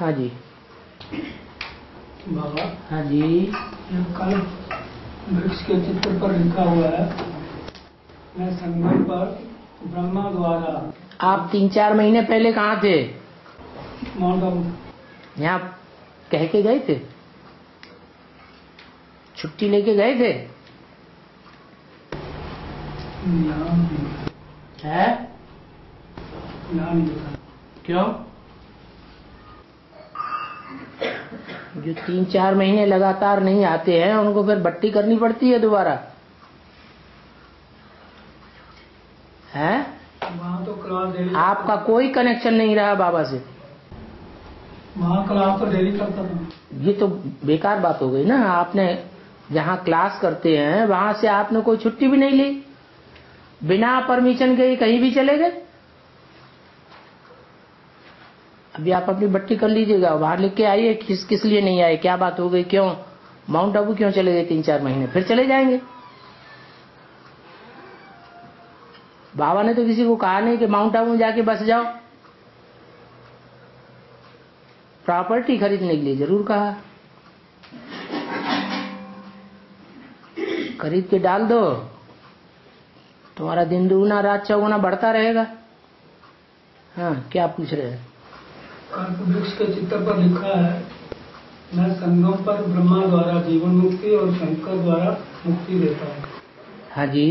हाँ जी। बाबा हाँ जी। कल वृक्ष के चित्र पर लिखा हुआ है। मैं संगम पर ब्रह्मा द्वारा। आप तीन चार महीने पहले कहाँ थे? यहाँ कह के गए थे? छुट्टी लेके गए थे? है? क्यों? जो तीन चार महीने लगातार नहीं आते हैं उनको फिर बट्टी करनी पड़ती है दोबारा? है? तो आपका कोई कनेक्शन नहीं रहा बाबा से। वहाँ क्लास तो डेली करता था। ये तो बेकार बात हो गई ना आपने जहाँ क्लास करते हैं वहाँ से आपने कोई छुट्टी भी नहीं ली? बिना परमिशन के ही कहीं भी चले गए? अभी आप अपनी बट्टी कर लीजिएगा। बाहर लिख के आइए, किस किस लिए नहीं आए, क्या बात हो गई, क्यों? माउंट आबू क्यों चले गए तीन, चार महीने? फिर चले जाएँगे। बाबा ने तो किसी को कहा नहीं कि माउंट आबू में जाके बस जाओ। प्रॉपर्टी खरीदने के लिए ज़रूर कहा। खरीद के डाल दो। तुम्हारा दिन दुगुना रात चौगुना बढ़ता रहेगा। हाँ क्या पूछ रहे हैं? कल्प वृक्ष के चित्र पर लिखा है मैं संगम पर ब्रह्मा द्वारा जीवन मुक्ति और शंकर द्वारा मुक्ति देता हूँ। हाँ जी।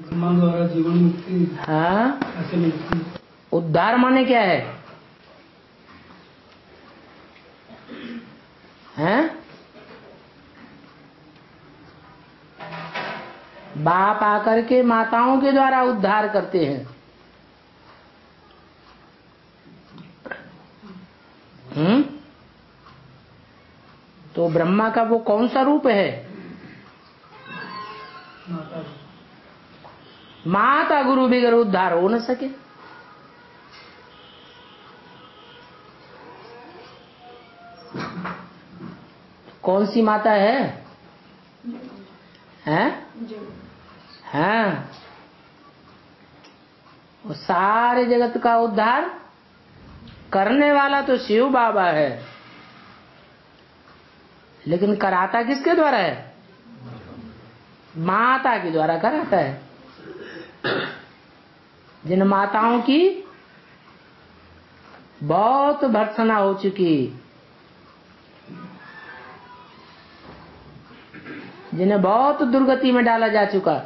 ब्रह्मा द्वारा जीवन मुक्ति हाँ। ऐसे मिलती उद्धार माने क्या है? हैं? बाप आकर के माताओं के द्वारा उद्धार करते हैं। हम्म? तो ब्रह्मा का वो कौन सा रूप है? माता गुरु बिगर उद्धार हो न सके। कौन सी माता है? हैं? हैं? वो सारे जगत का उद्धार करने वाला तो शिव बाबा है। लेकिन कराता किसके द्वारा है? माता के द्वारा कराता है। जिन माताओं की बहुत भर्सना हो चुकी, जिन्हें बहुत दुर्गति में डाला जा चुका,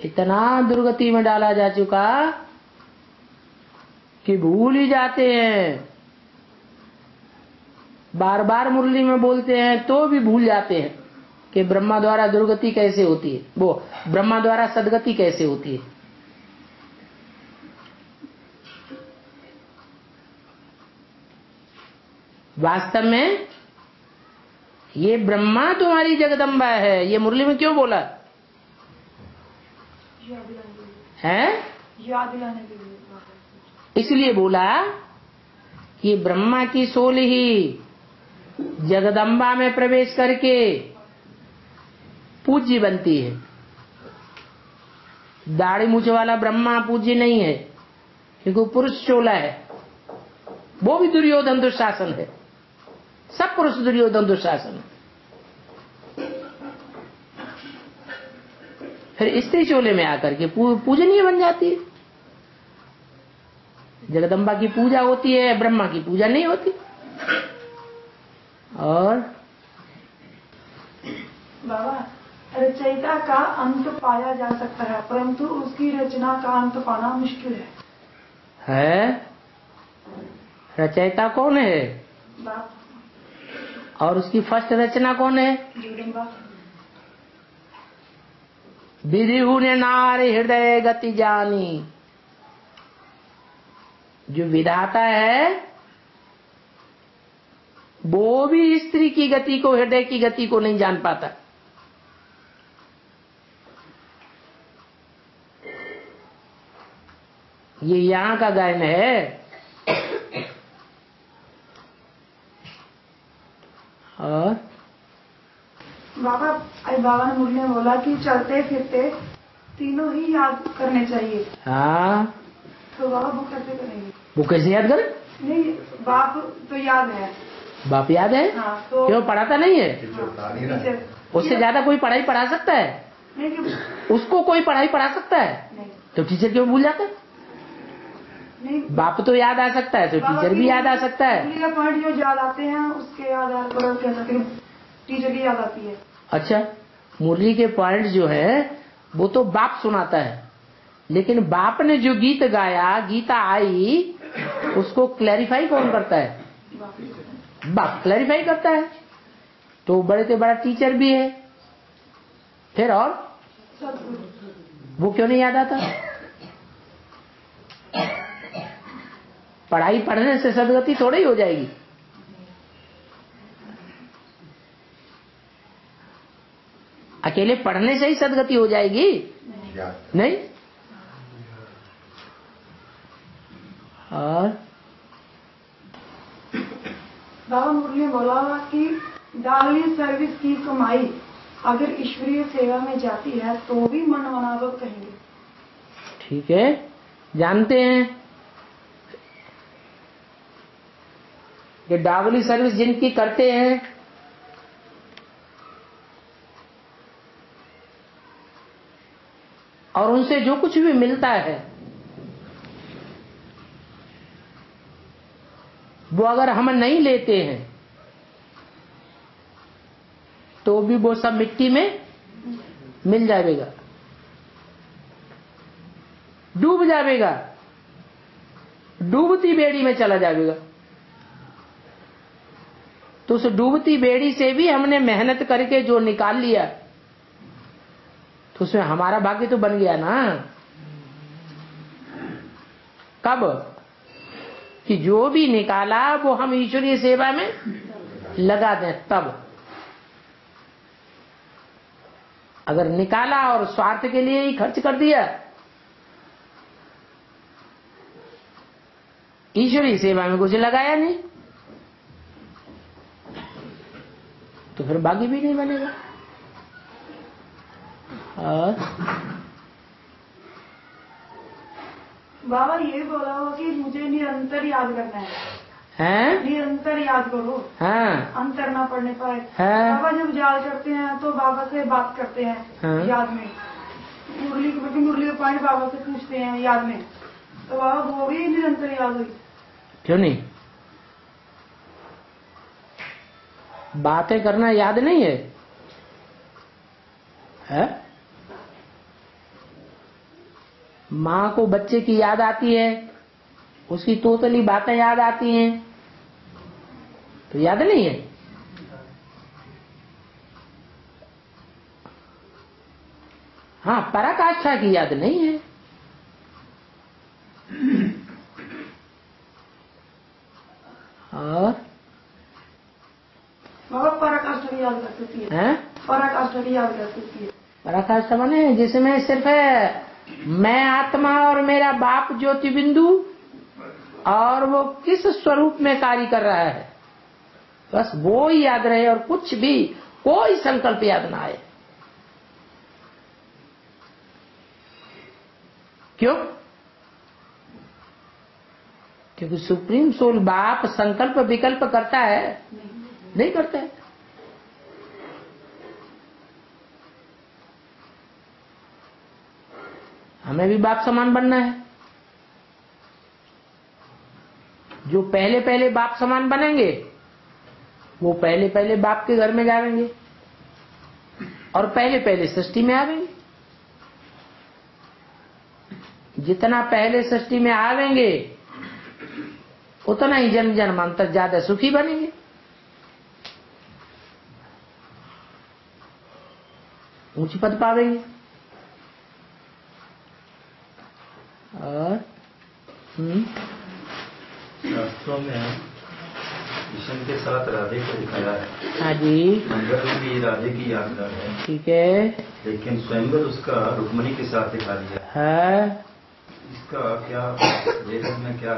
इतना दुर्गति में डाला जा चुका कि भूल ही जाते हैं। बार बार मुरली में बोलते हैं तो भी भूल जाते हैं कि ब्रह्मा द्वारा दुर्गति कैसे होती है? वो ब्रह्मा द्वारा सदगति कैसे होती है? वास्तव में ये ब्रह्मा तुम्हारी जगदम्बा है। ये मुरली में क्यों बोला? है? याद दिलाने के लिए। इसलिए बोला, कि ब्रह्मा की सोल ही जगदम्बा में प्रवेश करके पूज्य बनती है। दाढ़ी मूछ वाला ब्रह्मा पूज्य नहीं है, क्योंकि पुरुष चोला है। वो भी दुर्योधन दुशासन है। सब पुरुष दुर्योधन दुशासन है। फिर स्त्री चोले में आकर के पूजनीय बन जाती है। जगदम्बा की पूजा होती है ब्रह्मा की पूजा नहीं होती। और? बाबा रचयिता का अंत पाया जा सकता है परंतु उसकी रचना का अंत पाना मुश्किल है। है? रचयिता कौन है? बाप। और उसकी फ़र्स्ट रचना कौन है? विधि ने नारी हृदय गति जानी। जो विधाता है वो भी स्त्री की गति को हृदय की गति को नहीं जान पाता। ये यहाँ का गायन है। और? बाबा बाबा ने मुरली में बोला कि चलते फिरते तीनों ही याद करने चाहिए। हाँ। तो बाबा वो कैसे करेंगे। वो कैसे याद करे? नहीं बाप तो याद है। बाप याद है? हाँ तो क्यों पढ़ाता नहीं है? हाँ, उससे ज़्यादा कोई पढ़ाई पढ़ा सकता है? नहीं उसको कोई पढ़ाई पढ़ा सकता है? नहीं। तो टीचर क्यों भूल जाता है? नहीं। बाप तो याद आ सकता है तो टीचर भी याद आ सकता है। पॉइंट जो याद आते हैं उसके आधार पर कह सकते टीचर की याद आती है। अच्छा मुरली के पॉइंट जो है वो तो बाप सुनाता है। लेकिन बाप ने जो गीत गाया गीता आई उसको क्लैरिफाई कौन करता है? बाप क्लैरिफाई करता है। तो बड़े से बड़ा टीचर भी है। फिर और? वो क्यों नहीं याद आता? पढ़ाई पढ़ने से सदगति थोड़ी हो जाएगी। अकेले पढ़ने से ही सदगति हो जाएगी? नहीं? और? बाबा मुरली बोला कि दाली सर्विस की कमाई अगर ईश्वरीय सेवा में जाती है तो भी मन मनावक कहेंगे। ठीक है। जानते हैं ये डावली सर्विस जिनकी करते हैं और उनसे जो कुछ भी मिलता है वो अगर हम नहीं लेते हैं तो भी वो सब मिट्टी में मिल जाएगा, डूब जाएगा, डूबती बेड़ी में चला जाएगा। तो उस डूबती बेड़ी से भी हमने मेहनत करके जो निकाल लिया तो उसमें हमारा भाग्य तो बन गया ना। कब? कि जो भी निकाला, वो हम ईश्वरीय सेवा में लगा दें, तब। अगर निकाला और स्वार्थ के लिए ही खर्च कर दिया, ईश्वरीय सेवा में कुछ लगाया नहीं तो फिर भाग्य भी नहीं बनेगा। और बाबा ये बोला हो कि मुझे निरंतर याद करना है। हैं? निरंतर याद करो। हाँ। अंतर ना पड़ने पाए। हाँ। बाबा जब याद करते हैं तो बाबा से बात करते हैं हाँ। याद में। मुरली बल्कि मुरली पॉइंट बाबा से पूछते हैं याद में। तो बाबा वो भी निरंतर याद हुई। क्यों नहीं? बातें करना याद नहीं है? है? माँ को बच्चे की याद आती है उसकी तोतली बातें याद आती हैं। तो याद नहीं है? हाँ पराकाष्ठा की याद नहीं है। और? पराकाष्ठा की याद सकती है। हैं? पराकाष्ठा की याद सकती है। पराकाष्ठा माने जिसमें सिर्फ़ है मैं आत्मा और मेरा बाप ज्योति बिंदु और वो किस स्वरूप में कार्य कर रहा है? बस वो ही याद रहे और कुछ भी, कोई संकल्प याद ना आए। क्यों? क्योंकि सुप्रीम सोल बाप संकल्प विकल्प करता है। नहीं करता है। हमें भी बाप समान बनना है। जो पहले पहले बाप समान बनेंगे, वो पहले पहले बाप के घर में जाएँगे और पहले पहले सृष्टि में आवेंगे जितना पहले सृष्टि में आवेंगे, उतना ही जन्म जन्मांतर ज़्यादा सुखी बनेंगे। ऊंच पद पावेंगे। हम्म, शास्त्रों में कृष्ण के साथ राधे को दिखाया है। हाँ जी मंगल भी राधे की यादगार है ठीक है। लेकिन स्वयंवर उसका रुक्मणी के साथ दिखा दिया। है। इसका क्या लेखक में क्या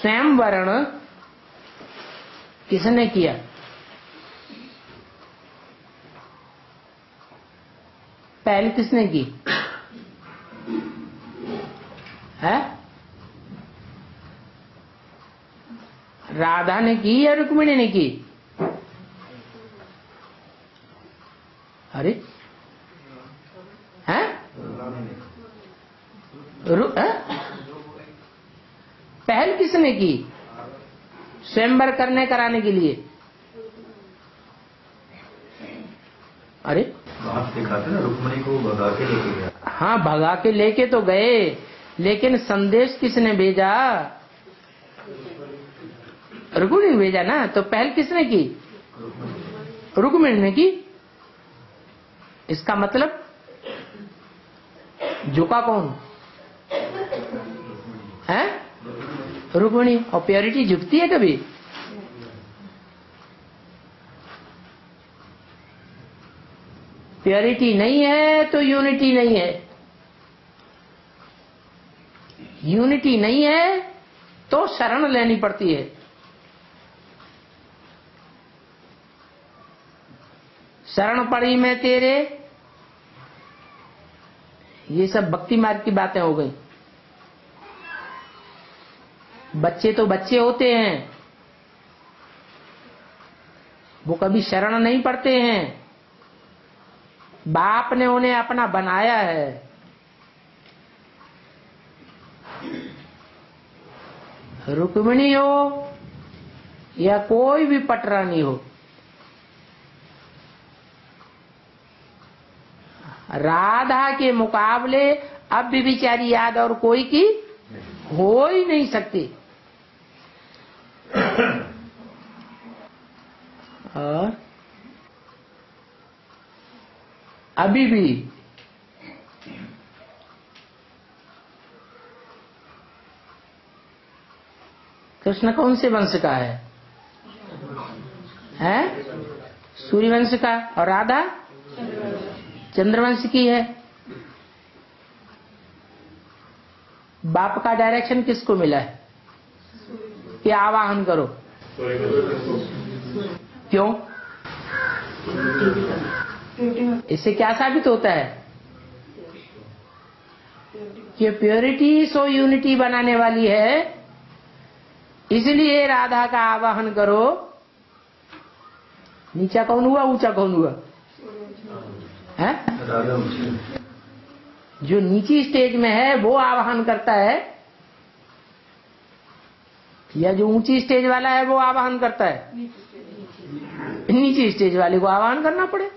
स्वयं वर्ण किसने किया? पहल किसने की? है? राधा ने की या रुक्मिणी ने की? अरे, हैं? पहल किसने की? स्वयंवर करने कराने के लिए अरे दिखाते ना, रुक्मणी को भगा के लेके गया। हाँ भगा के लेके तो गए, लेकिन संदेश किसने भेजा? रुक्मिणी ने भेजा ना तो पहल किसने की? रुक्मिणी ने की। इसका मतलब झुका कौन? है? रुक्मिणी। और प्योरिटी झुकती है कभी? प्योरिटी नहीं है तो यूनिटी नहीं है। यूनिटी नहीं है तो शरण लेनी पड़ती है। शरण पड़ी मैं तेरे। ये सब भक्ति मार्ग की बातें हो गई। बच्चे तो बच्चे होते हैं। वो कभी शरण नहीं पड़ते हैं। बाप ने उन्हें अपना बनाया है। रुक्मिणी हो या कोई भी पटरानी हो। राधा के मुकाबले अब भी बिचारी याद और कोई की हो ही नहीं सकती। और अभी भी कृष्ण कौन से वंश का है? हैं? सूर्यवंश का और राधा? चंद्रवंश की है। बाप का डायरेक्शन किसको मिला है? कि आवाहन करो। क्यों? इससे क्या साबित होता है? कि प्योरिटी सो यूनिटी बनाने वाली है। इसलिए राधा का आवाहन करो। नीचा कौन हुआ ऊँचा कौन हुआ? है? जो नीची स्टेज में है वो आवाहन करता है। या जो ऊँची स्टेज वाला है वो आवाहन करता है। नीची स्टेज वाले को आवाहन करना पड़े।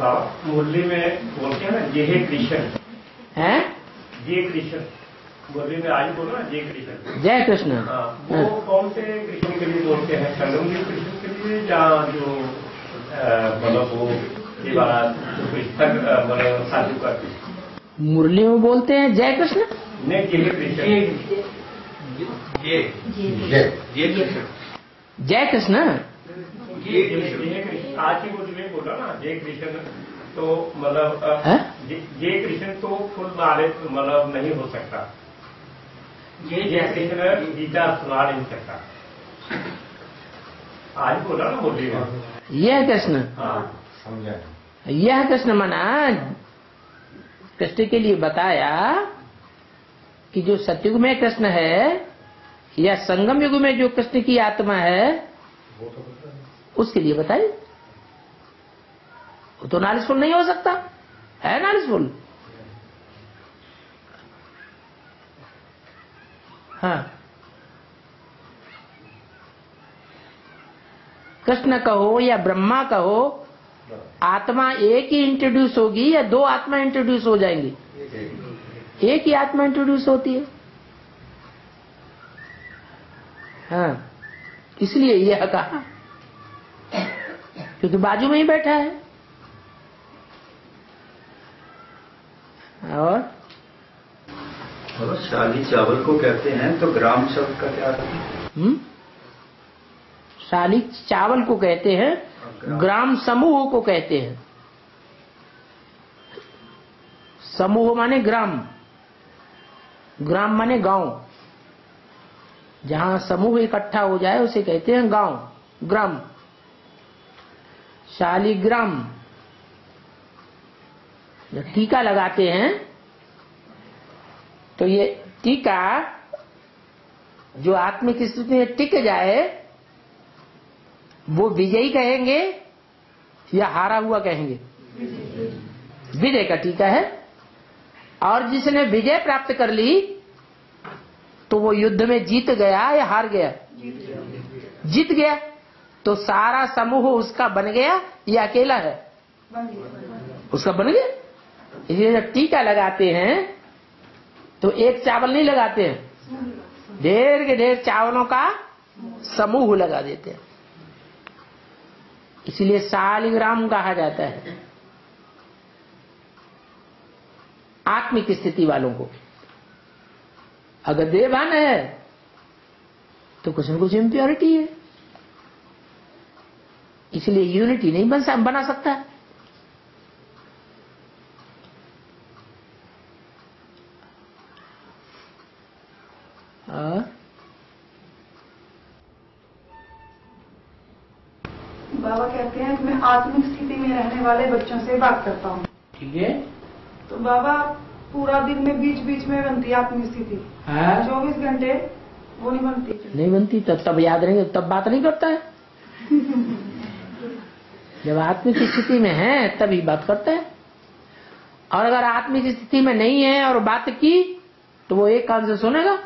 बाबा मुरली में बोलते हैं ना ये है कृष्ण। है? ये कृष्ण। मुरली में आज बोलो ना ये कृष्ण। जय कृष्ण। हाँ, वो कौन से कृष्ण के लिए बोलते हैं? संगम के कृष्ण के लिए या जो मतलब वो ये जो कृष्ण मतलब साधु का कृष्ण? मुरली में बोलते हैं जय कृष्ण। नहीं जय कृष्ण। ये। ये। कृष्ण। जय कृष्ण। ये कृष्ण। आज मुरली में बोला ना जय कृष्ण। तो मतलब हैं? ये ये कृष्ण तो फुल नॉलेज मतलब नहीं हो सकता। जय कृष्ण गीता सुना नहीं सकता। आज बोला ना में यह कृष्ण। हाँ। यह कृष्ण मना कृष्ण के लिए बताया कि जो सतयुग में कृष्ण है या संगम युग में जो कृष्ण की आत्मा है उसके लिए बताइए। वो तो नॉलेजफुल नहीं हो सकता। है नॉलेजफुल हाँ। कृष्ण कहो या ब्रह्मा कहो आत्मा एक ही इंट्रोड्यूस होगी या दो आत्मा इंट्रोड्यूस हो जाएँगी? एक ही। आत्मा इंट्रोड्यूस होती है। हाँ। इसलिए यह कहा क्योंकि बाजू में ही बैठा है। और? शाली चावल को कहते हैं तो ग्राम शब्द का क्या अर्थ है हम्म? शाली चावल को कहते हैं ग्राम समूह को कहते हैं। समूह माने ग्राम। ग्राम माने गाँव। जहाँ समूह इकट्ठा हो जाए उसे कहते हैं गाँव ग्राम। शालिग्राम। जब टीका लगाते हैं तो ये टीका जो आत्मिक स्थिति में टिक जाए वो विजयी कहेंगे या हारा हुआ कहेंगे? विजय। का टीका है। और जिसने विजय प्राप्त कर ली तो वो युद्ध में जीत गया या हार गया? जीत गया। तो सारा समूह उसका बन गया या अकेला है? उसका बन गया? इसलिए जब टीका लगाते हैं तो एक चावल नहीं लगाते हैं? ढेर के ढेर चावलों का समूह लगा देते हैं। इसलिए सालिग्राम कहा जाता है। आत्मिक स्थिति वालों को। अगर देवान है तो कुछ न कुछ इम्प्योरिटी है। इसलिए यूनिटी नहीं बन बना सकता और बाबा कहते हैं कि मैं आत्मिक स्थिति में रहने वाले बच्चों से बात करता हूँ। ठीक है। तो बाबा पूरा दिन में बीच बीच में बनती है आत्मिक स्थिति। चौबीस घंटे वो नहीं बनती। नहीं बनती तब तब याद रहेंगे तब बात नहीं करता है। जब आत्मिक स्थिति में है तभी बात करता है। और अगर आत्मिक स्थिति में नहीं है और बात की तो वो एक कान से सुनेगा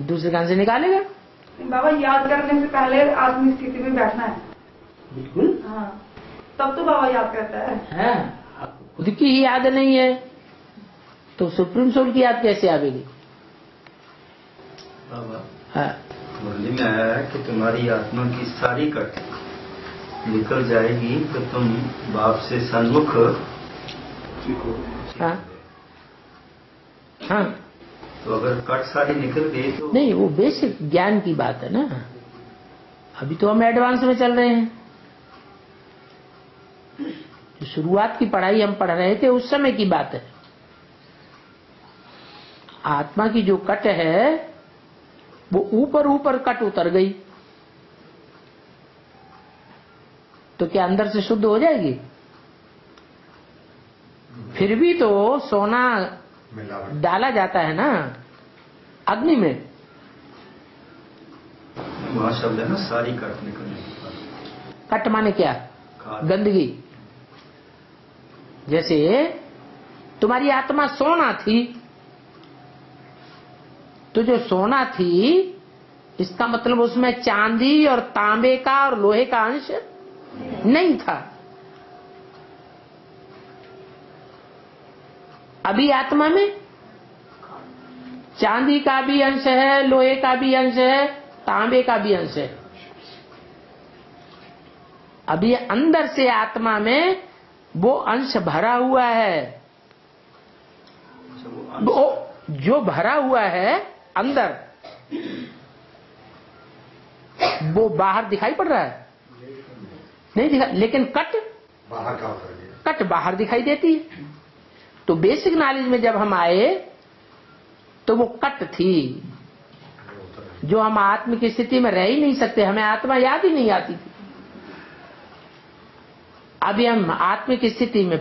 दूसरे कान से निकालेगा। बाबा याद करने से पहले आत्मिक स्थिति में बैठना है। बिल्कुल। हाँ तब तो बाबा याद करता है। है? खुद की ही याद नहीं है। तो सुप्रीम सोल की याद कैसे आवेगी हाँ। मुरली में आया है कि तुम्हारी आत्मा की सारी कट निकल जाएगी तो तुम बाप से सन्मुख हाँ। हाँ। तो अगर कट सारी निकल गई तो नहीं वो बेसिक ज्ञान की बात है ना। अभी तो हम एडवांस में चल रहे हैं। शुरुआत की पढ़ाई हम पढ़ रहे थे उस समय की बात है। आत्मा की जो कट है वो ऊपर ऊपर कट उतर गई। तो क्या अंदर से शुद्ध हो जाएगी? फिर भी तो सोना डाला जाता है ना अग्नि में। शब्द है ना सारी कट निकलने कट माने क्या? गंदगी। जैसे तुम्हारी आत्मा सोना थी तो जो सोना थी इसका मतलब उसमें चांदी और तांबे का और लोहे का अंश नहीं था। अभी आत्मा में चांदी का भी अंश है लोहे का भी अंश है तांबे का भी अंश है। अभी अंदर से आत्मा में वो अंश भरा हुआ है। अच्छा, वो जो भरा हुआ है अंदर। वो बाहर दिखाई पड़ रहा है। नहीं दिखा लेकिन कट। बाहर का कट बाहर दिखाई देती है। तो बेसिक नॉलेज में जब हम आए तो वो कट थी। जो हम आत्म की स्थिति में रह ही नहीं सकते हमें आत्मा याद ही नहीं आती थी। अभी हम आत्म की स्थिति में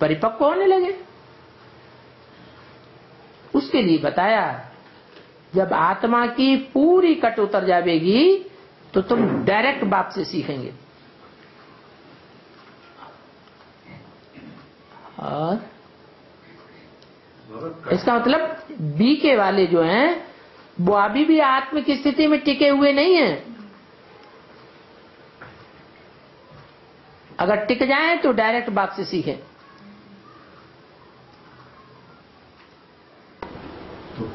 परिपक्व होने लगे। उसके लिए बताया जब आत्मा की पूरी कट उतर जाएगी तो तुम डायरेक्ट बाप से सीखेंगे। और इसका मतलब बीके वाले जो हैं, वो अभी भी आत्म की स्थिति में टिके हुए नहीं हैं। अगर टिक जाए तो डायरेक्ट बाप से सीखें।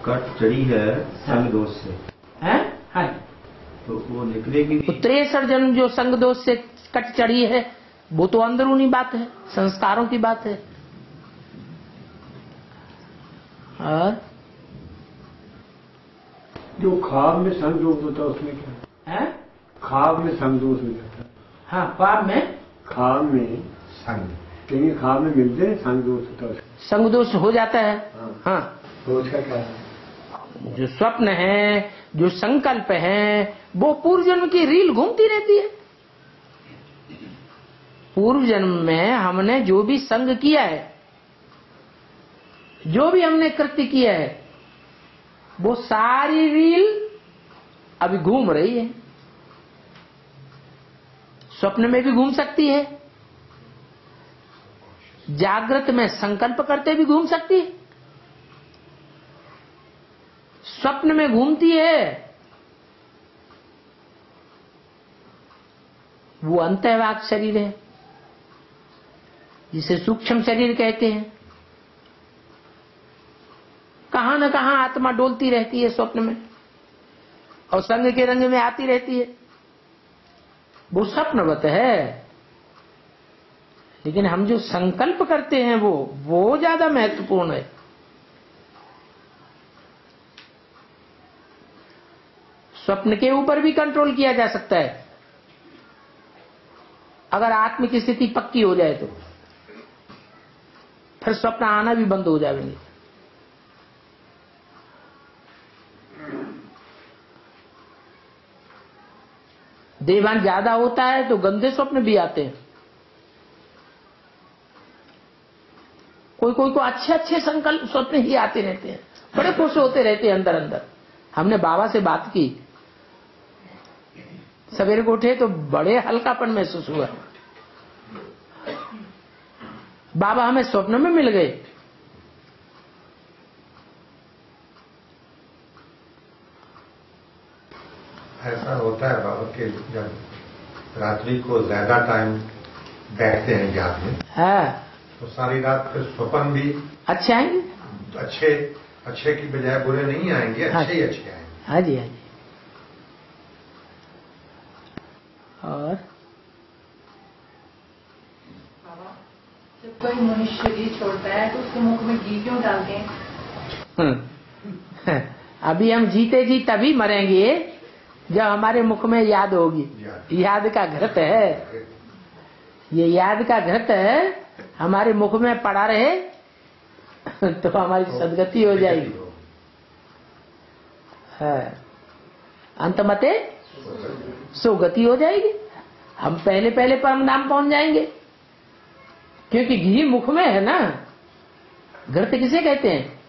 कट चढ़ी है संग दोष से। है? हाँ तो वो निकलेगी तो भी। त्रेसठ जन्म जो संग दोष से कट चढ़ी है वो तो अंदरूनी बात है संस्कारों की बात है। और? जो खाब में संदोष होता है उसमें क्या? हैं? खाब में संग दोष हो जाता है हाँ ख्वाब में? खाब में संग। कहीं खाब में मिलते हैं संदोष होता है। संग दोष हो जाता है। हाँ। हाँ। तो उसका क्या है? जो स्वप्न है, जो संकल्प है, वो पूर्व जन्म की रील घूमती रहती है। पूर्व जन्म में हमने जो भी संग किया है, जो भी हमने कृत्य किया है, वो सारी रील अभी घूम रही है। स्वप्न में भी घूम सकती है। जागृत में संकल्प करते भी घूम सकती है। स्वप्न में घूमती है। वो अंतवाक शरीर है, जिसे सूक्ष्म शरीर कहते हैं। कहाँ न कहाँ आत्मा डोलती रहती है स्वप्न में, और संग के रंग में आती रहती है। वो स्वप्नवत है। लेकिन हम जो संकल्प करते हैं वो वो ज़्यादा महत्वपूर्ण है। स्वप्न के ऊपर भी कंट्रोल किया जा सकता है। अगर आत्म की स्थिति पक्की हो जाए तो। फिर स्वप्न आना भी बंद हो जाएँगे। देवान ज़्यादा होता है तो गंदे स्वप्न भी आते हैं। कोई कोई को अच्छे अच्छे संकल्प, स्वप्न ही आते रहते हैं। बड़े खुश होते रहते हैं अंदर अंदर हमने बाबा से बात की सवेरे को उठे तो बड़े हल्कापन महसूस हुआ। बाबा हमें स्वप्न में मिल गए। ऐसा होता है बाबा के जब रात्रि को ज़्यादा टाइम बैठते हैं याद में हाँ। तो सारी रात फिर स्वप्न भी अच्छे आएँगे? अच्छे अच्छे की बजाय बुरे नहीं आएँगे हाँ। अच्छे ही अच्छे आएँगे। हाँ जी हाँ जी। और जब कोई मनुष्य छोड़ता है तो उसके मुख में घी क्यों डालते हैं? हम्म। अभी हम जीते जी तभी मरेंगे जब हमारे मुख में याद होगी। याद। याद का घृत है। ये याद का घृत है हमारे मुख में पड़ा रहे तो हमारी सदगति हो जाएगी। है। अंत मते? सुगति हो जाएगी। हम पहले पहले परम धाम पहुँच जाएँगे। क्योंकि घी मुख में है ना? घृत किसे कहते हैं?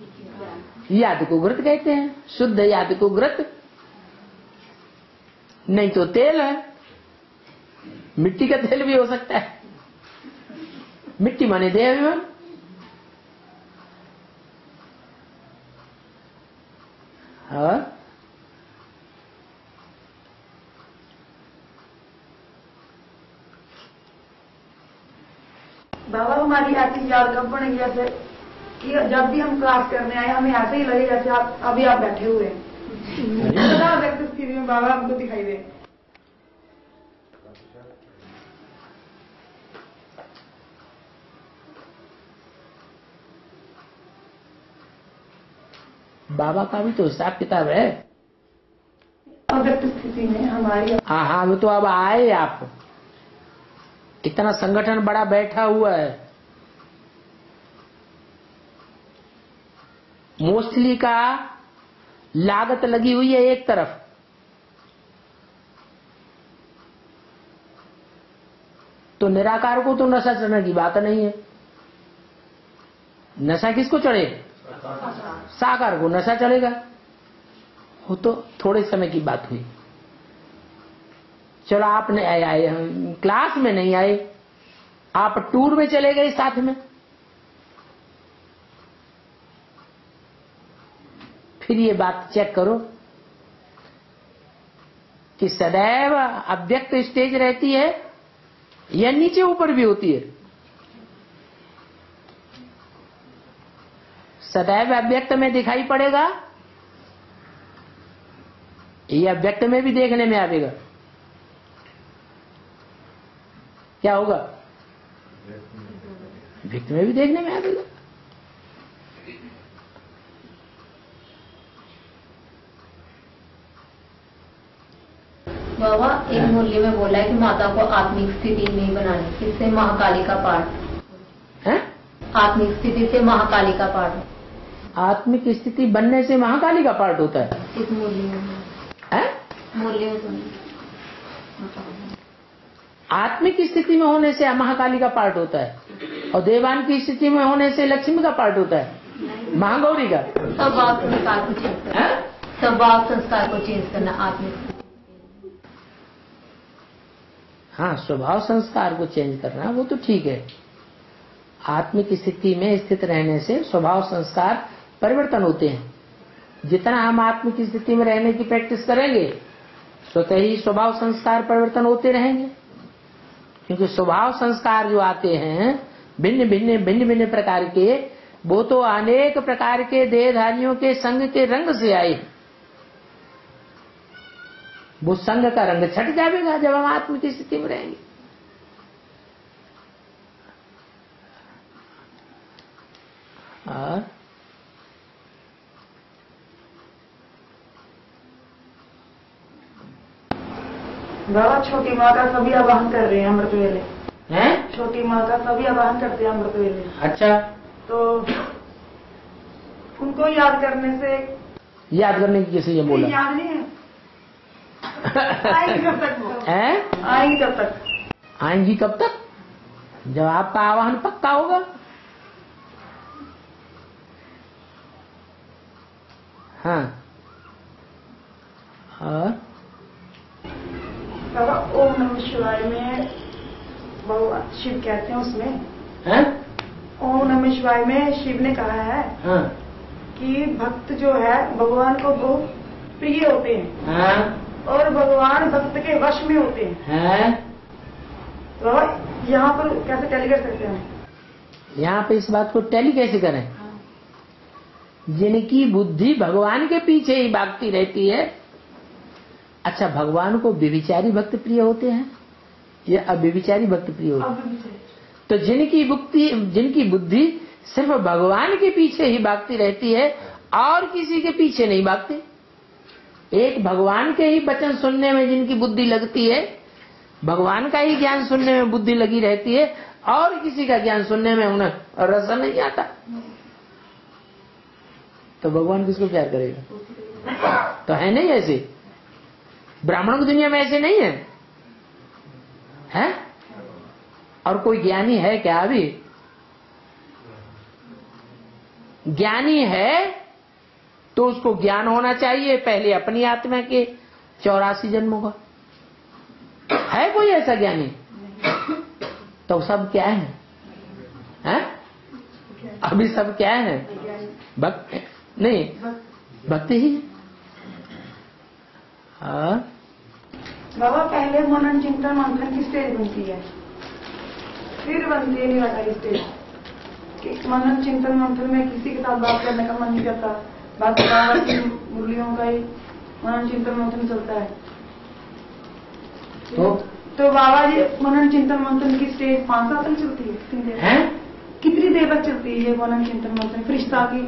याद को घृत कहते हैं। शुद्ध याद को घृत। नहीं तो तेल है। मिट्टी का तेल भी हो सकता है। मिट्टी माने देह अभिमान और बाबा हमारी ऐसी याद कब बनेगी जैसे कि जब भी हम क्लास करने आए हमें ऐसे ही लगे जैसे आप अभी आप बैठे हुए हैं। स्थिति में बाबा हमको दिखाई दे। बाबा का भी तो हिसाब किताब है। अव्यक्त स्थिति में हमारी हाँ हाँ वो तो अब आए आप। इतना संगठन बड़ा बैठा हुआ है। मोस्टली का लागत लगी हुई है एक तरफ़। तो निराकार को तो नशा चढ़ने की बात नहीं है। नशा किसको चढ़े साकार को। नशा चढ़ेगा। वो तो थोड़े समय की बात हुई। चलो आप क्लास में नहीं आए। आप टूर में चले गए साथ में। फिर ये बात चेक करो कि सदैव अव्यक्त स्टेज रहती है या नीचे ऊपर भी होती है। सदैव अव्यक्त में दिखाई पड़ेगा ये अव्यक्त में भी देखने में आएगा क्या होगा? व्यक्त में भी देखने में आएगा। बाबा एक मूल्य में बोला है कि माता को आत्मिक स्थिति नहीं बनानी इससे महाकाली का पाठ। है? आत्मिक स्थिति से महाकाली का पाठ। आत्मिक स्थिति बनने से महाकाली का पार्ट होता है। इस मूल्य में हैं? मूल्य तो नहीं आत्मिक स्थिति में होने से महाकाली का पार्ट होता है और देवान की स्थिति में होने से लक्ष्मी का पार्ट होता है। महागौरी का। स्वभाव संस्कार को चेंज करना। हैं? स्वभाव संस्कार को चेंज करना आत्मिक। हाँ स्वभाव संस्कार को चेंज करना वो तो ठीक है। आत्मिक स्थिति में स्थित रहने से स्वभाव संस्कार परिवर्तन होते हैं। जितना हम आत्मिक स्थिति में रहने की प्रैक्टिस करेंगे स्वतः ही स्वभाव संस्कार परिवर्तन होते रहेंगे। क्योंकि स्वभाव संस्कार जो आते हैं, भिन्न भिन्न भिन्न भिन्न प्रकार के, वो तो अनेक प्रकार के देहधारियों के संग के रंग से आए वो संग का रंग छट जाएगा जब हम आत्म की स्थिति में रहेंगे। और बाबा छोटी माँ का सभी आवाहन कर रहे हैं अमृत वेले। हैं? छोटी माँ का सभी आवाहन करते हैं अमृत वेले। अच्छा। तो उनको याद करने से याद करने की किसी ने बोला? याद नहीं है। आएँगी कब तक हैं? आएँगी कब तक? आएँगी कब तक? जब आपका आवाहन पक्का होगा। हाँ। और? बाबा ओम नमः शिवाय में भगवान शिव कहते हैं उसमें। हैं? ओम नमः शिवाय में शिव ने कहा है हाँ। कि भक्त जो है भगवान को बहुत प्रिय होते हैं। हाँ। और भगवान भक्त के वश में होते हैं। हैं? तो यहाँ पर कैसे टैली कर सकते हैं? यहाँ पे इस बात को टैली कैसे करें? जिनकी बुद्धि भगवान के पीछे ही भागती रहती है। अच्छा भगवान को व्यभिचारी भक्त प्रिय होते हैं या अव्यभिचारी भक्त प्रिय होते हैं। तो जिनकी बुद्धि जिनकी बुद्धि सिर्फ़ भगवान के पीछे ही भागती रहती है और किसी के पीछे नहीं भागती? एक भगवान के ही वचन सुनने में जिनकी बुद्धि लगती है भगवान का ही ज्ञान सुनने में बुद्धि लगी रहती है और किसी का ज्ञान सुनने में उन्हें रस नहीं आता? तो भगवान किसको प्यार करेगा? तो है नहीं ऐसे? ब्राह्मणों की दुनिया में ऐसे नहीं है। है? और कोई ज्ञानी है क्या अभी? ज्ञानी है तो उसको ज्ञान होना चाहिए, पहले अपनी आत्मा के चौरासी जन्मों का। है कोई ऐसा ज्ञानी? तो सब क्या है? हैं? अभी सब क्या है? भक्त नहीं, भक्ति ही है। बाबा पहले मनन चिंतन मंथन की स्टेज बनती है? फिर बनती है निराकारी स्टेज कि मनन चिंतन मंथन में किसी के साथ बात करने का मन नहीं करता। बात मुरलियों का ही मनन चिंतन मंथन चलता है। तो? तो बाबा जी मनन चिंतन मंथन की स्टेज पाँच साल तक चलती है? कितनी देर हैं? कितनी देर तक चलती है ये मनन चिंतन मंथन? फरिश्ता की?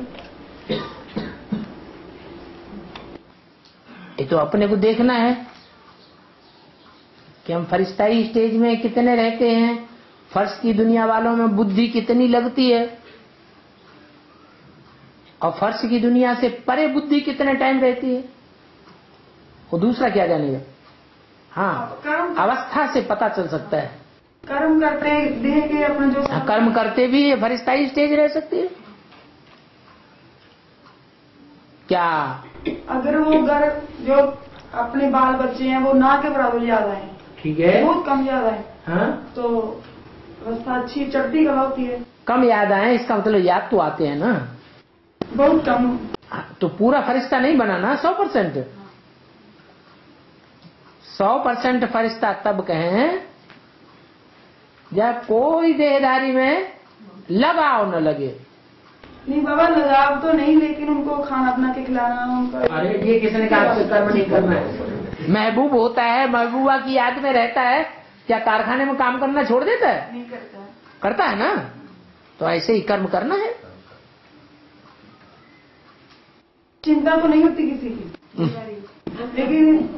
ये तो अपने को देखना है। कि हम फरिश्ताई स्टेज में कितने रहते हैं? फर्श की दुनिया वालों में बुद्धि कितनी लगती है? और फर्श की दुनिया से परे बुद्धि कितने टाइम रहती है? वो दूसरा क्या जानेगा? हाँ अवस्था से पता चल सकता है। कर्म करते देह के अपना जो हाँ, कर्म करते भी ये फरिश्ताई स्टेज रह सकती है। क्या? अगर वो घर जो अपने बाल बच्चे हैं वो ना के बराबर याद आए। ठीक है? बहुत कम याद आए। हाँ? तो अवस्था अच्छी चढ़ती कला होती है? कम याद आए इसका मतलब याद तो आते हैं ना। बहुत कम। तो पूरा फरिश्ता नहीं बना ना सौ परसेंट? सौ परसेंट फरिश्ता तब कहें जब कोई देहदारी में लगाव न लगे। नहीं बाबा लगाव तो नहीं लेकिन उनको खाना बना के खिलाना उनका अरे ये किसने कहा आपसे कर्म नहीं करना है? महबूब होता है महबूबा की याद में रहता है क्या कारखाने में काम करना छोड़ देता है? नहीं करता। है करता है ना? तो ऐसे ही कर्म करना है। चिंता तो नहीं होती किसी की। लेकिन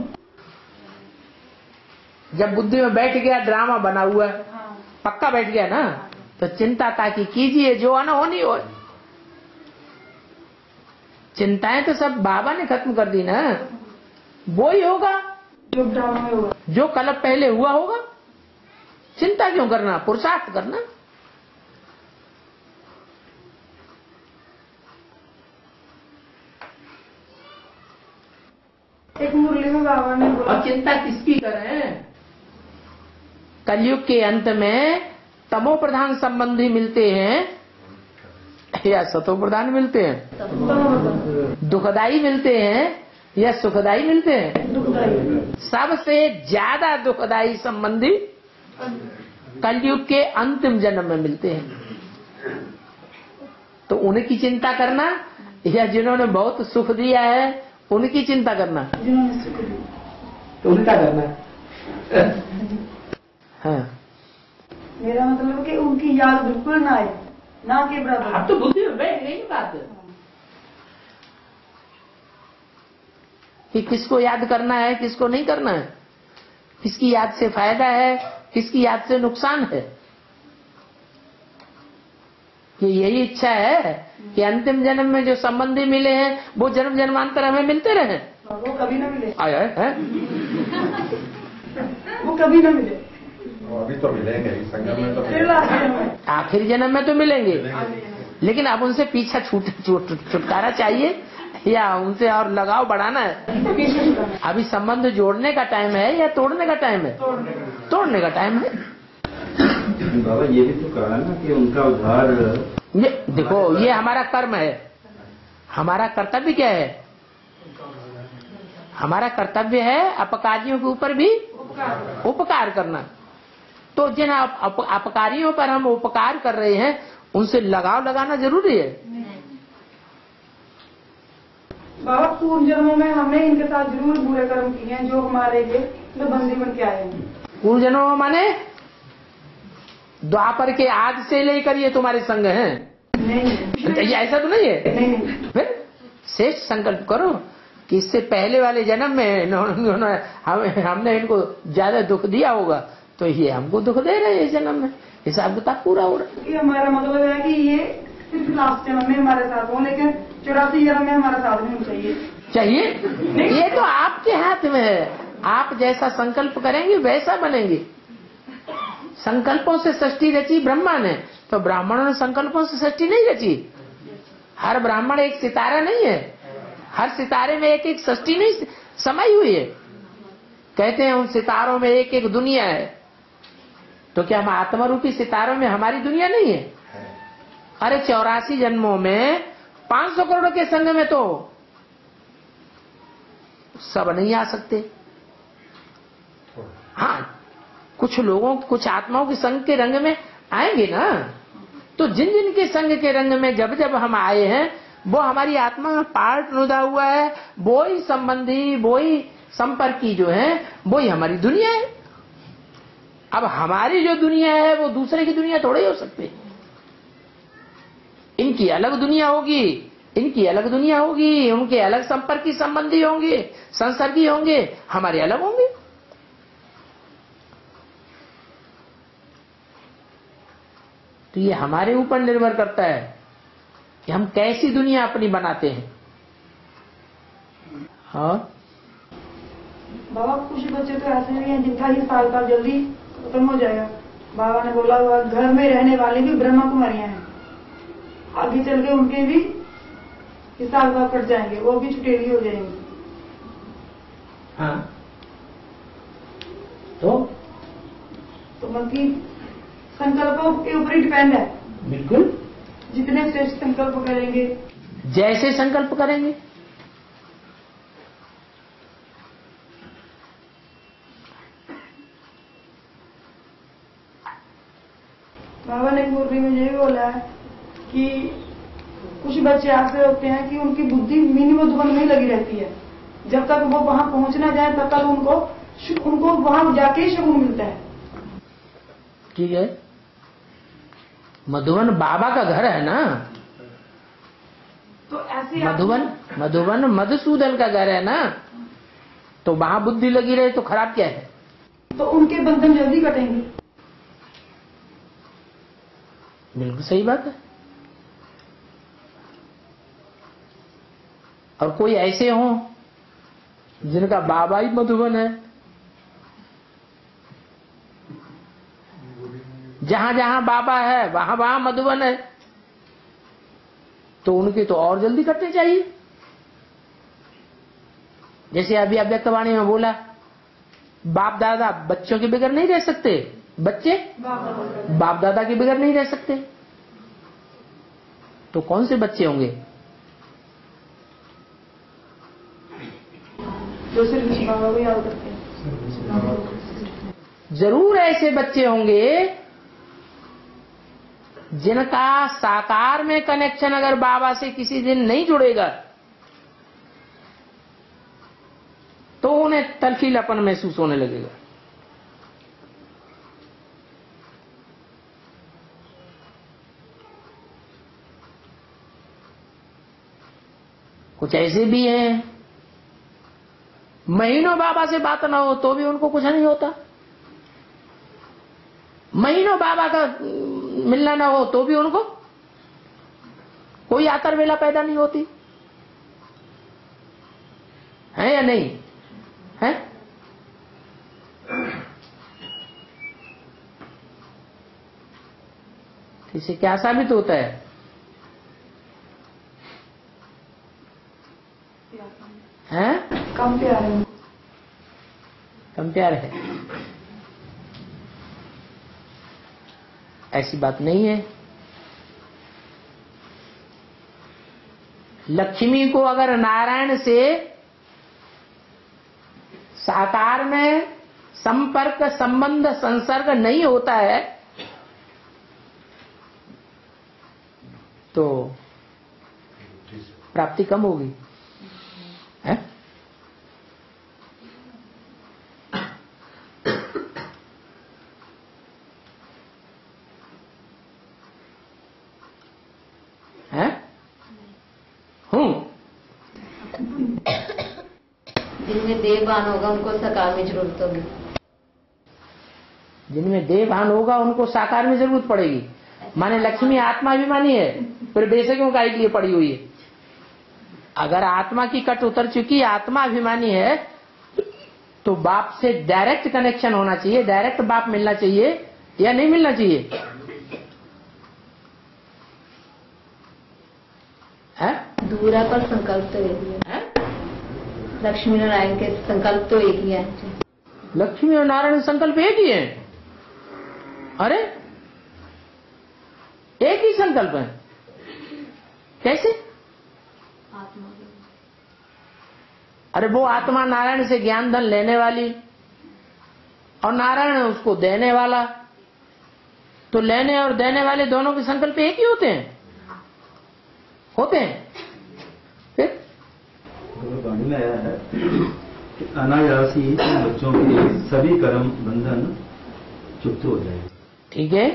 जब बुद्धि में बैठ गया ड्रामा बना हुआ है। हाँ। पक्का बैठ गया ना? तो चिंता ताकि कीजिए जो अनहोनी हो। चिंताएँ तो सब बाबा ने खत्म कर दी ना। वो ही होगा। जो ड्रामा में जो कलप पहले हुआ होगा चिंता क्यों करना पुरुषार्थ करना? एक मुरली में बाबा ने बोला। और चिंता किसकी करें? कलयुग के अंत में तमो प्रधान संबंधी मिलते हैं या सतो प्रधान मिलते हैं? दुखदाई मिलते हैं या सुखदाई मिलते हैं? सबसे ज़्यादा दुखदाई संबंधी कलयुग के अंतिम जन्म में मिलते हैं। तो उनकी चिंता करना या जिन्होंने बहुत सुख दिया है उनकी चिंता करना? जिन्होंने सुख दिया। तो उल्टा करना। हाँ। मेरा मतलब कि उनकी याद बिल्कुल ना आए ना के बराबर। अब तो बुद्धि में बैठ गई बात। कि किसको याद करना है किसको नहीं करना है। किसकी याद से फ़ायदा है किसकी याद से नुकसान है। कि यही इच्छा है कि अंतिम जन्म में जो संबंधी मिले हैं वो जन्म जन्मांतर हमें मिलते रहे। वो कभी ना मिले। आया है? वो कभी ना मिले। अभी तो मिलेंगे ही संगम में तो आखिर जन्म में तो मिलेंगे। लेकिन अब उनसे पीछा छूट छूट छुटकारा चाहिए। या उनसे और लगाव बढ़ाना है? अभी संबंध जोड़ने का टाइम है या तोड़ने का टाइम है? तोड़ने का टाइम है। बाबा ये भी तो कहा ना कि उनका उद्धार ये देखो ये हमारा कर्म है। हमारा कर्तव्य क्या है? हमारा कर्तव्य है अपकारियों के ऊपर भी उपकार करना। तो जिन अप, अप, अपकारियों पर हम उपकार कर रहे हैं उनसे लगाव लगाना ज़रूरी है। बाबा पूर्व जन्मों में हमने इनके साथ ज़रूर बुरे कर्म किए हैं जो हमारे लिए जो बंदी बन के आए हैं। पूर्व जन्मों माने? द्वापर के आज से लेकर ये तुम्हारे संग हैं। नहीं ये ऐसा तो नहीं है? नहीं फिर शेष संकल्प करो कि इससे पहले वाले जन्म में इन्होंने- हम, हमने इनको ज़्यादा दुख दिया होगा तो ये हमको दुख दे रहे हैं इस जन्म में। हिसाब किताब पूरा हो रहा है। हमारा मतलब है कि ये सिर्फ़ लास्ट जन्म में हमारे साथ हो लेकिन चौरासी जन्म में हमारा साथ नहीं होना चाहिए। चाहिए? ये तो आपके हाथ में है। आप जैसा संकल्प करेंगे वैसा बनेंगे। संकल्पों से सृष्टि रची ब्रह्मा ने तो ब्राह्मणों ने संकल्पों से सृष्टि नहीं रची। हर ब्राह्मण एक सितारा नहीं है। हर सितारे में एक एक सृष्टि नहीं समाई हुई है। कहते हैं उन सितारों में एक एक दुनिया है। तो क्या हम आत्मा रूपी सितारों में हमारी दुनिया नहीं है? अरे चौरासी जन्मों में 500 करोड़ के संग में तो सब नहीं आ सकते। हाँ कुछ लोगों, कुछ आत्माओं के संघ के रंग में आएँगे ना? तो जिन जिन के संग के रंग में जब जब हम आए हैं, वो हमारी आत्मा में पार्ट रुदा हुआ है, वो ही संबंधी, वो ही संपर्की जो है, वो ही हमारी दुनिया है। अब हमारी जो दुनिया है, वो दूसरे की दुनिया थोड़े ही हो सकती इनकी अलग दुनिया होगी, इनकी अलग दुनिया होगी, उनके अलग संपर्की संबंधी होंगे, संसर्गी होंगे, हमारे अलग होंगे। तो ये हमारे ऊपर निर्भर करता है कि हम कैसी दुनिया अपनी बनाते हैं। हाँ बाबा, कुछ बच्चे तो ऐसे भी हैं जिनका ही साल साल जल्दी खत्म हो जाएगा। बाबा ने बोला, घर में रहने वाली भी ब्रह्मा कुमारियाँ हैं। आगे चल के उनके भी हिसाब साल कट जाएँगे वो भी छुटेली हो जाएँगी। हाँ। तो? तो बल्कि संकल्पों के ऊपर ही डिपेंड है। बिल्कुल। जितने श्रेष्ठ संकल्प करेंगे। जैसे संकल्प करेंगे। बाबा ने मुरली में यही बोला है। कि कुछ बच्चे ऐसे होते हैं कि उनकी बुद्धि मिनी मधुबन में लगी रहती है। जब तक वो वहाँ पहुँचना जाए तब तक उनको उनको वहाँ जाके ही शगुन मिलता है। ठीक है मधुबन बाबा का घर है ना? तो ऐसे मधुबन मधुबन मधुसूदन का घर है ना? तो वहाँ बुद्धि लगी रहे तो खराब क्या है? तो उनके बंधन जल्दी कटेंगे। बिल्कुल सही बात है। और कोई ऐसे हो जिनका बाबा ही मधुबन है। जहाँ जहाँ बाबा है, वहाँ वहाँ मधुबन है। तो उनकी तो और जल्दी कटनी चाहिए। जैसे अभी अव्यक्तवाणी में बोला, बाप दादा बच्चों के बगैर नहीं रह सकते। बच्चे? बाप दादा के बगैर नहीं रह सकते। तो कौन से बच्चे होंगे? जो सिर्फ़ याद ज़रूर ऐसे बच्चे होंगे, जिनका साकार में कनेक्शन अगर बाबा से किसी दिन नहीं जुड़ेगा तो उन्हें तलखीलापन महसूस होने लगेगा। कुछ ऐसे भी हैं महीनों बाबा से बात ना हो तो भी उनको कुछ नहीं होता। महीनों बाबा का मिलना ना हो तो भी उनको कोई आतर वेला पैदा नहीं होती। है या नहीं? है? इसे क्या साबित होता है हैं कम प्यार है। कम प्यार है। ऐसी बात नहीं है। लक्ष्मी को अगर नारायण से साकार में संपर्क, संबंध, संसर्ग नहीं होता है तो प्राप्ति कम होगी है हैं हूँ देववान होगा उनको साकार में ज़रूरत होगी। जिनमें देवभान होगा उनको साकार में ज़रूरत पड़ेगी। माने लक्ष्मी आत्माभिमानी है फिर बेसकों का के लिए पड़ी हुई है। अगर आत्मा की कट उतर चुकी आत्मा अभिमानी है तो बाप से डायरेक्ट कनेक्शन होना चाहिए डायरेक्ट बाप मिलना चाहिए या नहीं मिलना चाहिए? है? दूरा पर संकल्प तो? लक्ष्मी नारायण के संकल्प तो एक ही है। लक्ष्मी और नारायण संकल्प एक ही है? अरे, एक ही संकल्प है? कैसे? आत्मा अरे, वो आत्मा नारायण से ज्ञान धन लेने वाली और नारायण उसको देने वाला। तो लेने और देने वाले दोनों के संकल्प एक ही होते हैं? होते हैं। वाणी में आया है कि अनायास ही बच्चों के सभी कर्म बंधन चुप्त हो जाएँगे। ठीक है?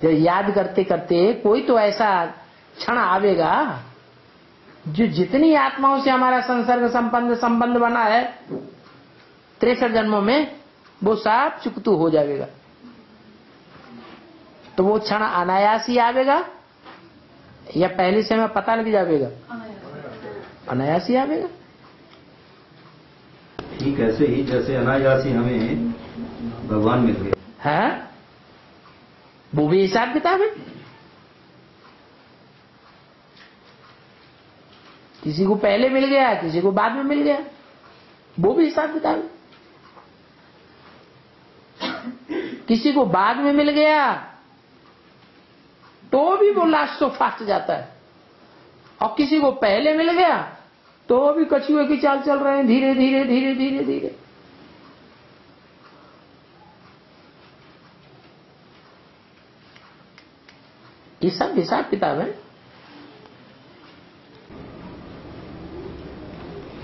तो याद करते करते कोई तो ऐसा क्षण आवेगा जो जितनी आत्माओं से हमारा संसर्ग संबंध संबंध बना है, तिरसठ जन्मों में, वो सब चुकतू हो जाएगा। तो वो क्षण अनायास ही आवेगा या पहले से हमें पता लग जाएगा? अनायास ही आवेगा ठीक ऐसे ही जैसे अनायास ही हमें भगवान मिल गए। है? वो भी हिसाब किताब है। किसी को पहले मिल गया किसी को बाद में मिल गया। वो भी हिसाब किताब है। किसी को बाद में मिल गया तो भी वो लास्ट तो फास्ट जाता है। और किसी को पहले मिल गया तो भी कछुए की चाल चल रहे हैं धीरे धीरे धीरे धीरे धीरे। ये सब हिसाब किताब है?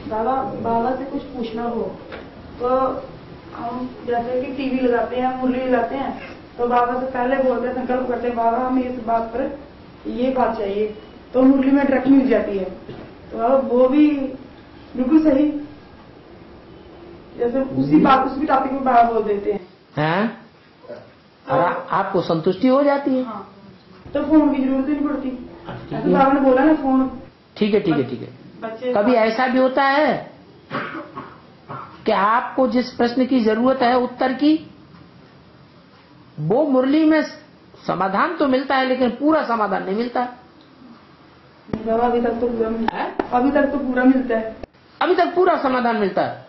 बाबा बाबा से कुछ पूछना हो तो हम जैसे कि टीवी लगाते हैं, मुरली लगाते हैं तो बाबा से पहले बोलते संकल्प करते हैं, बाबा, हमें इस बात पर ये बात चाहिए। तो मुरली में ट्रक मिल जाती है। तो बाबा वो भी बिल्कुल सही। जैसे उसी बात उसी टॉपिक में बाबा बोल देते हैं। हैं? और आ- आपको संतुष्टि हो जाती है? हाँ। तो फ़ोन की ज़रूरत नहीं पड़ती। ऐसे बाबा बोला ना फ़ोन। ठीक है ठीक है ठीक है। कभी ऐसा भी होता है कि आपको जिस प्रश्न की ज़रूरत है उत्तर की वो मुरली में समाधान तो मिलता है लेकिन पूरा समाधान नहीं मिलता। बाबा अभी तक तो पूरा मिलता है? अभी तक तो पूरा मिलता है। अभी तक पूरा समाधान मिलता है।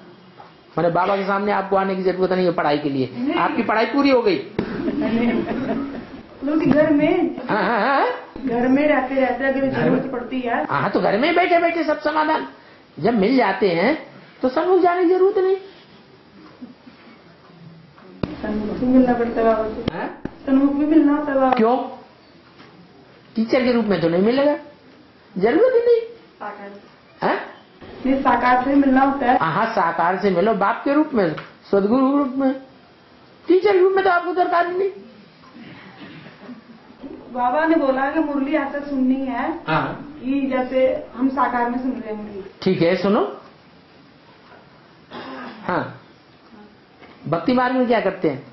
मैंने बाबा के सामने आपको आने की ज़रूरत नहीं है पढ़ाई के लिए। आपकी पढ़ाई पूरी हो गई। घर में हाँ हाँ हाँ। घर में रहते रहते अगर ज़रूरत पड़ती है। हाँ तो घर में बैठे बैठे सब समाधान। जब मिल जाते हैं तो सन्मुख जाने की ज़रूरत नहीं। सन्मुख भी मिलना पड़ता बाबा? सन्मुख भी मिलना होता है क्यों? टीचर के रूप में तो नहीं मिलेगा। ज़रूरत ही नहीं। साकार। हाँ? साकार से मिलना होता है। हाँ साकार से मिलो बाप के रूप में सदगुरु के रूप में। टीचर रूप में तो आपको दरकार ही नहीं। बाबा ने बोला कि मुरली ऐसे सुननी है हाँ। कि जैसे हम साकार में सुन रहे हैं मुरली ठीक है सुनो। हाँ। भक्ति मार्ग में क्या करते हैं?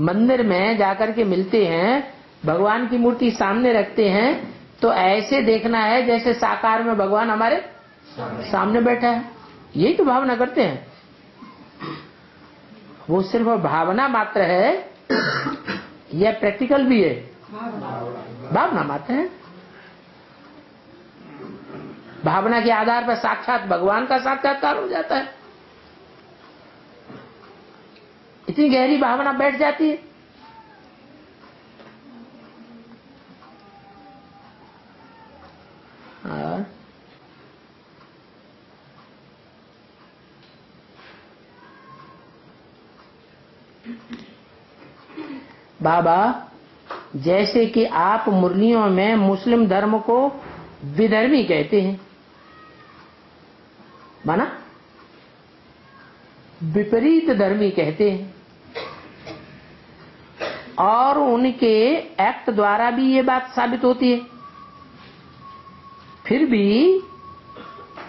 मंदिर में जाकर के मिलते हैं भगवान की मूर्ति सामने रखते हैं तो ऐसे देखना है जैसे साकार में भगवान हमारे सामने बैठा है। यही तो भावना करते हैं। वो सिर्फ़ भावना मात्र है, यह प्रैक्टिकल भी है। भावना मात्र है। भावना के आधार पर साक्षात भगवान का साक्षात्कार हो जाता है। इतनी गहरी भावना बैठ जाती है और बाबा, जैसे कि आप मुरलियों में मुस्लिम धर्म को विधर्मी कहते हैं। माना? विपरीत धर्मी कहते हैं। और उनके एक्ट द्वारा भी ये बात साबित होती है। फिर भी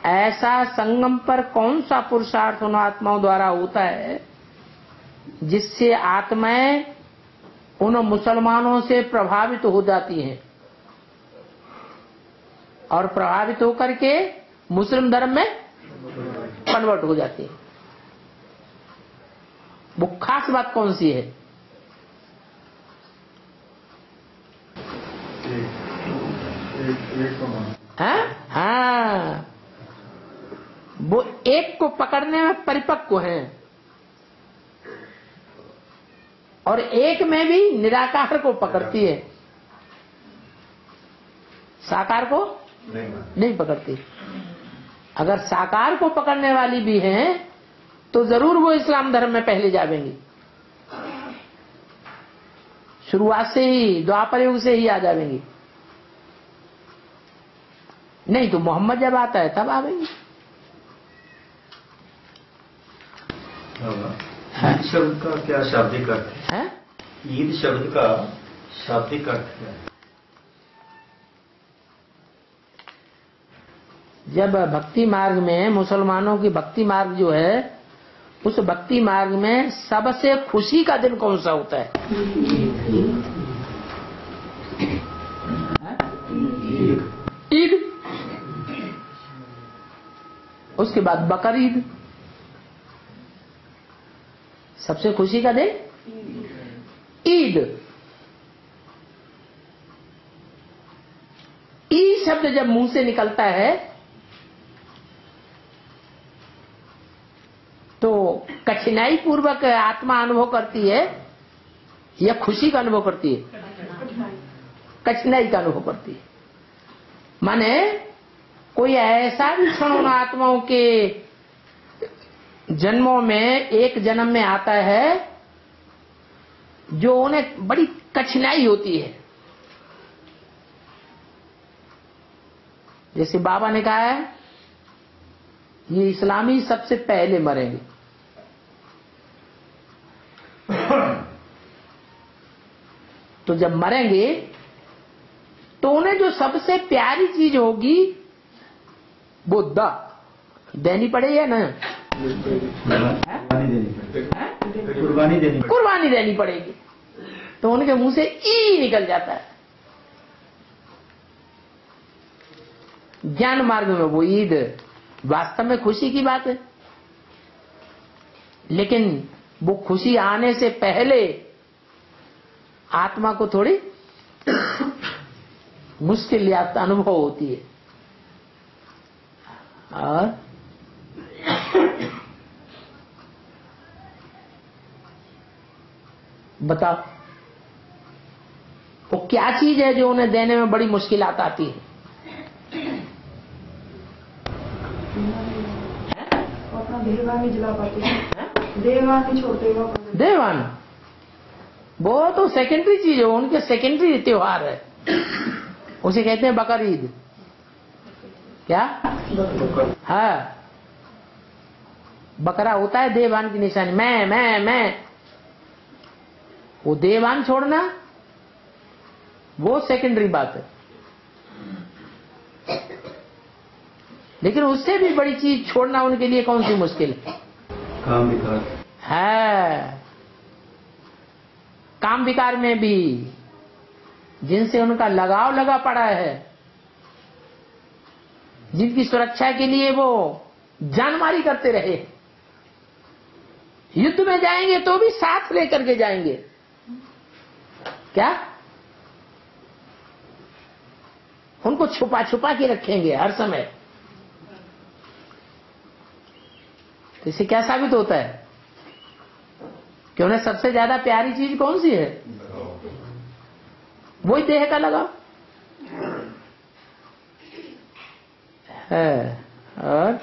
ऐसा संगम पर कौन सा पुरुषार्थ उन आत्माओं द्वारा होता है, जिससे आत्माएँ उन मुसलमानों से प्रभावित हो जाती हैं। और प्रभावित होकर के मुस्लिम धर्म में कन्वर्ट हो जाती है। वो खास बात कौन सी है? हाँ? हाँ। वो एक को पकड़ने में परिपक्व हैं। और एक में भी निराकार को पकड़ती है। साकार को? नहीं नहीं पकड़ती। अगर साकार को पकड़ने वाली भी हैं तो ज़रूर वो इस्लाम धर्म में पहले जावेंगी शुरुआत से ही द्वापर युग से ही आ जावेंगी नहीं तो मोहम्मद जब आता है तब आवेंगी शब्द का क्या शाब्दिक अर्थ है? ईद शब्द का शाब्दिक अर्थ क्या है। जब भक्ति मार्ग में मुसलमानों की भक्ति मार्ग जो है उस भक्ति मार्ग में सबसे खुशी का दिन कौन सा होता है? ईद। उसके बाद बकर ईद सबसे खुशी का दिन? ईद। ई शब्द जब मुँह से निकलता है तो कठिनाई पूर्वक आत्मा अनुभव करती है या खुशी का अनुभव करती है? कठिनाई का अनुभव करती है। माने कोई ऐसा भी क्षण आत्माओं के जन्मों में एक जन्म में आता है, जो उन्हें बड़ी कठिनाई होती है। जैसे बाबा ने कहा है, ये इस्लामी सबसे पहले मरेंगे। तो जब मरेंगे तो उन्हें जो सबसे प्यारी चीज़ होगी, वो द। देनी पड़े या ना कुर्बानी देनी कुर्बानी देनी पड़ेगी। तो उनके मुँह से ई निकल जाता है। ज्ञान मार्ग में वो ईद, वास्तव में खुशी की बात है। लेकिन वो खुशी आने से पहले आत्मा को थोड़ी मुश्किल या अनुभव होती है। और बताओ वो क्या चीज़ है जो उन्हें देने में बड़ी मुश्किल आती है? जला पाते हैं। छोड़ते वो देवान वो तो सेकेंडरी चीज़ है उनके सेकेंडरी त्योहार है। उसे कहते हैं बकर ईद। क्या? हाँ। बकरा होता है देवान की निशानी। मैं मैं मैं। वो देवान छोड़ना वो सेकेंडरी बात है। लेकिन उससे भी बड़ी चीज़ छोड़ना उनके लिए कौन सी मुश्किल? है काम विकास है। काम विकार में भी जिनसे उनका लगाव लगा पड़ा है जिनकी सुरक्षा के लिए वो जानमारी करते रहे युद्ध में जाएँगे तो भी साथ लेकर के जाएँगे। क्या? उनको छुपा छुपा के रखेंगे हर समय। तो इससे क्या साबित होता है? कि उन्हें सबसे ज़्यादा प्यारी चीज़ कौन सी है? वही देह का लगाव। है, और?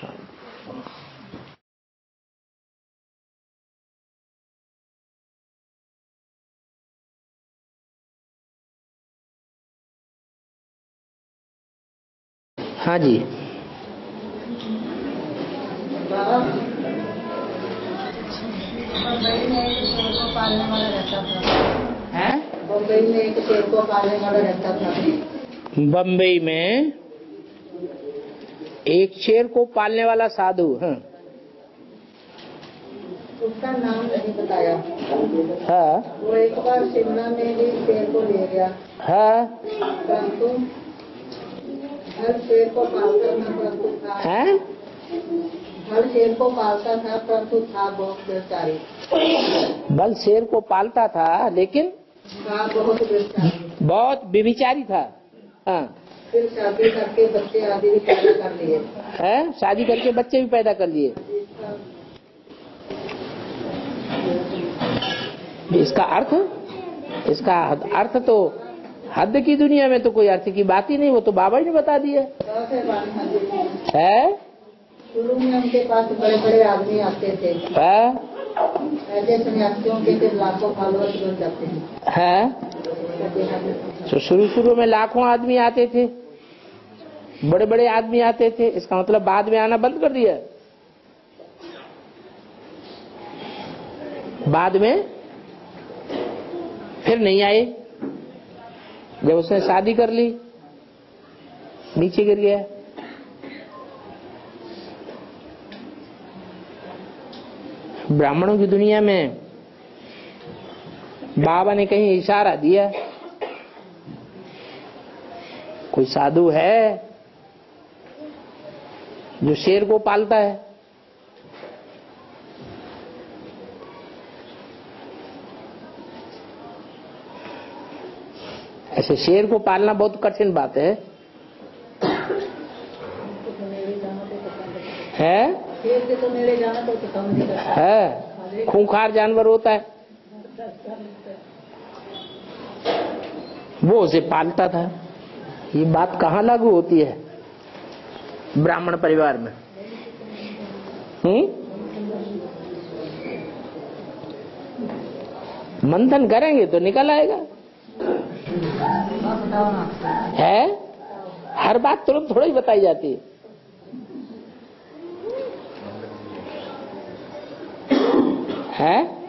शांति हाँ जी। बम्बई में एक शेर को पालने वाला रहता था है? बम्बई में एक शेर को पालने वाला रहता था बम्बई में एक शेर को पालने वाला साधु हाँ। उसका नाम नहीं बताया। हाँ। वो एक बार शिमला में भी शेर को ले गया। हाँ। परंतु हर शेर को पालता था परंतु था है? हर शेर को पालता था परंतु था बहुत बेचारी। बल शेर को पालता था लेकिन था बहुत बेचारी। बहुत विविचारी था। हाँ। फिर शादी करके बच्चे आदि भी पैदा कर लिए। है? शादी करके बच्चे भी पैदा कर लिए। इसका अर्थ? इसका अर्थ तो हद की दुनिया में तो कोई अर्थ की बात ही नहीं वो तो बाबा ही ने बता दिया है। शुरू में उनके पास बड़े बड़े आदमी आते थे। ऐसे सन्यासियों के लाखों फॉलोअर्स बन जाते है? तो शुरू शुरू में लाखों आदमी आते थे। बड़े बड़े आदमी आते थे। इसका मतलब बाद में आना बंद कर दिया। बाद में फिर नहीं आए। जब उसने शादी कर ली, नीचे गिर गया। ब्राह्मणों की दुनिया में बाबा ने कहीं इशारा दिया, कोई साधु है जो शेर को पालता है? ऐसे शेर को पालना बहुत कठिन बात है। है? है। खूंखार जानवर होता है। वो उसे पालता था। ये बात कहाँ लागू होती है? ब्राह्मण परिवार में। हम्म? मंथन करेंगे तो निकल आएगा। है? हर बात तुरंत थोड़ा ही बताई जाती है। है?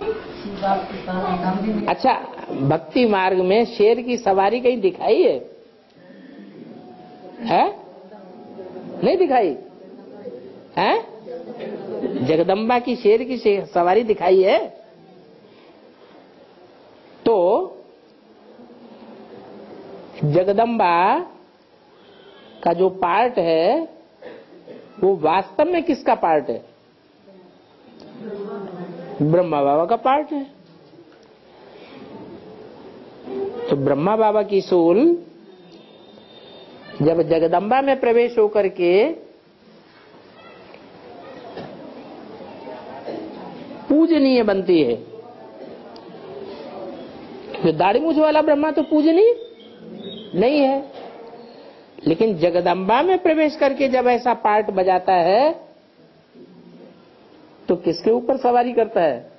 अच्छा भक्ति मार्ग में शेर की सवारी कहीं दिखाई है? है? नहीं दिखाई। है? जगदम्बा की शेर की सवारी दिखाई है? तो जगदम्बा का जो पार्ट है, वो वास्तव में किसका पार्ट है? ब्रह्मा बाबा का पार्ट है। तो ब्रह्मा बाबा की सोल जब जगदम्बा में प्रवेश होकर के पूजनीय बनती है। जो दाढ़ी मूछ वाला ब्रह्मा तो पूजनीय नहीं है। लेकिन जगदम्बा में प्रवेश करके जब ऐसा पार्ट बजाता है तो किसके ऊपर सवारी करता है?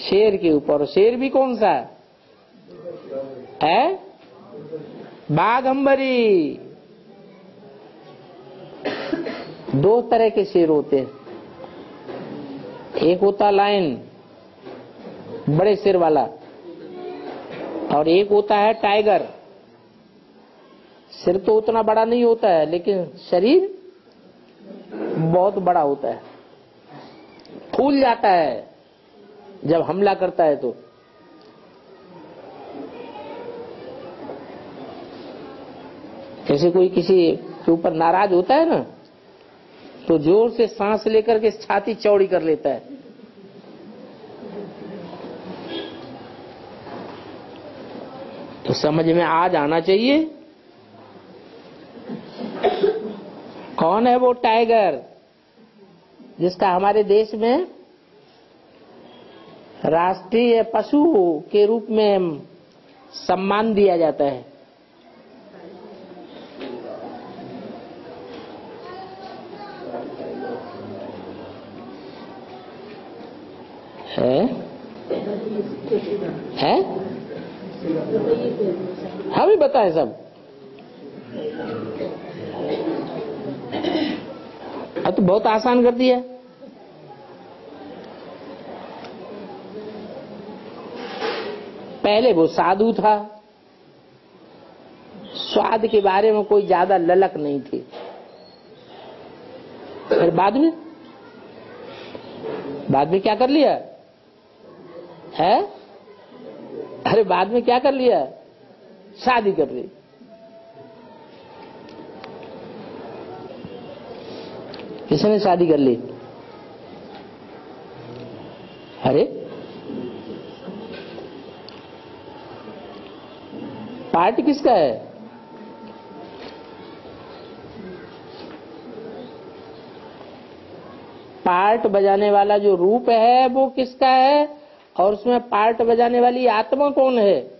शेर के ऊपर। शेर भी कौन सा? है? बाघम्बरी दो तरह के शेर होते हैं। एक होता लाइन, बड़े सिर वाला, और एक होता है टाइगर। सिर तो उतना बड़ा नहीं होता है, लेकिन शरीर बहुत बड़ा होता है। फूल जाता है, जब हमला करता है तो। जैसे कोई किसी के ऊपर नाराज़ होता है ना तो ज़ोर से सांस लेकर के छाती चौड़ी कर लेता है। तो समझ में आ जाना चाहिए कौन है वो टाइगर? जिसका हमारे देश में राष्ट्रीय पशु के रूप में सम्मान दिया जाता है। है? है? हम बताए सब। अब तो बहुत आसान कर दिया। पहले वो साधु था। स्वाद के बारे में कोई ज़्यादा ललक नहीं थी। फिर बाद में? बाद में क्या कर लिया? है? अरे बाद में क्या कर लिया? शादी कर ली। किसने शादी कर ली? अरे? पार्टी किसका है? पार्ट बजाने वाला जो रूप है, वो किसका है? और उसमें पार्ट बजाने वाली आत्मा कौन है?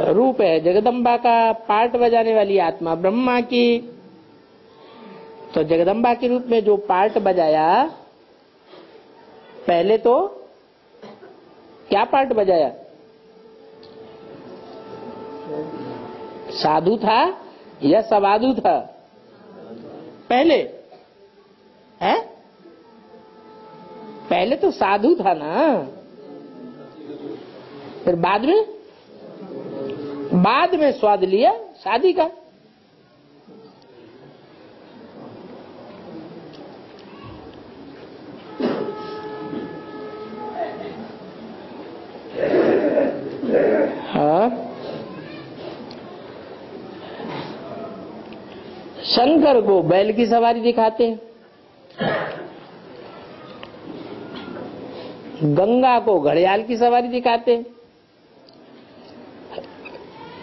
रूप है, जगदम्बा का पार्ट बजाने वाली आत्मा, ब्रह्मा की। तो जगदम्बा के रूप में जो पार्ट बजाया, पहले तो क्या पार्ट बजाया? साधु था या सवाधु था? पहले, है? पहले तो साधु था ना। फिर बाद में? बाद में स्वाद लिया शादी का और शंकर को बैल की सवारी दिखाते हैं। गंगा को घड़ियाल की सवारी दिखाते हैं।